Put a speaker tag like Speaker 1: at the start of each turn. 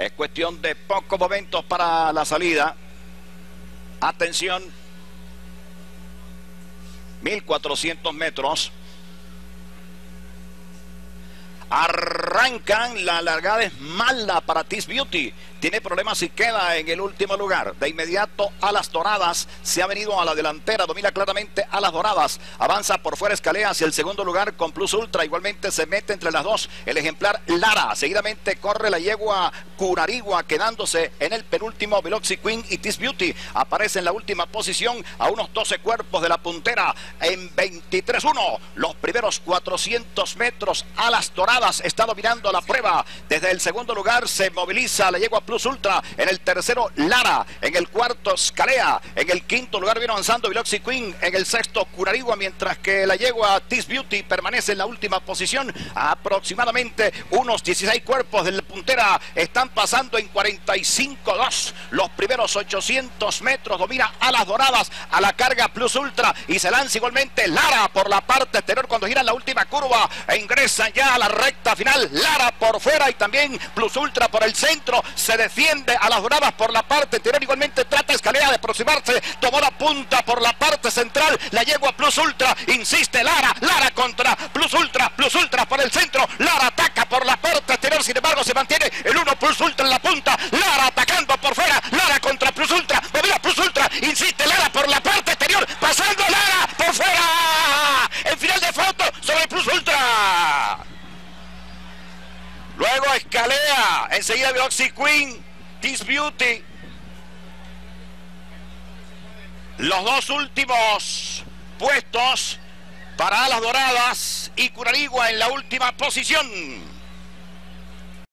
Speaker 1: Es cuestión de pocos momentos para la salida. Atención. 1400 metros. Arrancan, la largada es mala para Tis Beauty. Tiene problemas y queda en el último lugar. De inmediato a las doradas, se ha venido a la delantera, domina claramente a las doradas, avanza por fuera escalea hacia el segundo lugar con Plus Ultra, igualmente se mete entre las dos el ejemplar Lara, seguidamente corre la yegua Curarigua quedándose en el penúltimo. Veloxy Queen y Tis Beauty, aparece en la última posición a unos 12 cuerpos de la puntera en 23-1, los primeros 400 metros a las doradas, está dominando la prueba, desde el segundo lugar se moviliza la yegua Plus Ultra. En el tercero, Lara. En el cuarto, Scalea. En el quinto lugar viene avanzando Biloxi Queen. En el sexto, Curarigua. Mientras que la yegua Tis Beauty permanece en la última posición. Aproximadamente unos 16 cuerpos del puntera están pasando en 45-2. Los primeros 800 metros domina a las doradas a la carga Plus Ultra. Y se lanza igualmente Lara por la parte exterior cuando gira la última curva. E ingresa ya a la final. Lara por fuera y también Plus Ultra por el centro. Se defiende a las doradas por la parte interior. Igualmente trata escalera de aproximarse. Tomó la punta por la parte central. La yegua Plus Ultra. Insiste Lara. Lara contra Plus Ultra. Plus Ultra por el centro. Lara ataca por la parte exterior. Sin embargo, se mantiene el 1 Plus Ultra en la punta. Lara atacando por fuera. Lara contra Plus Ultra. Movida Plus Ultra. Insiste Lara por la parte exterior. Pasando Lara por fuera. En final de foto sobre Plus Ultra. Escalea. Enseguida Oxy Queen. This Beauty. Los dos últimos puestos para Alas Doradas y Curarigua en la última posición.